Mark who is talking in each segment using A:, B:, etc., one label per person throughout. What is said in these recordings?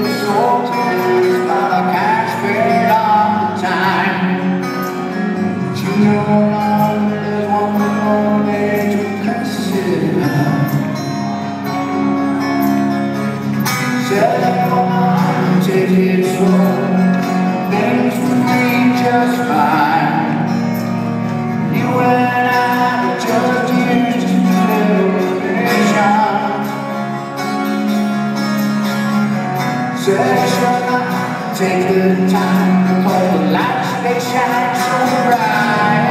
A: exalted. Just run up, take the time to play the lights, they shine so bright.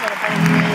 B: Obrigado.